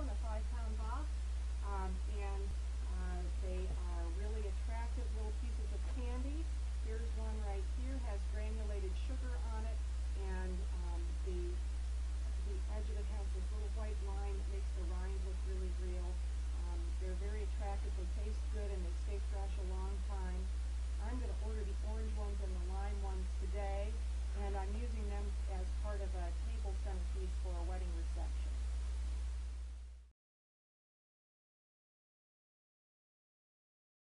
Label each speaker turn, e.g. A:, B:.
A: one, a five-pound box, um, and uh, they are really attractive little pieces of candy. Here's one right here, has granulated sugar on it, and um, the, the edge of it has this little white line that makes the rind look really real. Um, they're very attractive, they taste good, and